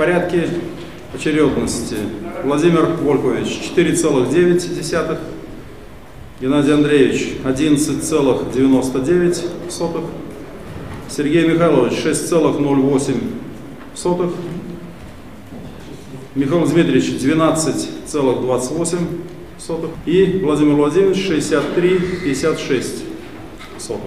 порядке очередности. Владимир Волькович 4,9, Геннадий Андреевич 11,99, Сергей Михайлович 6,08, Михаил Дмитриевич 12,28 и Владимир Владимирович 63,56 соток.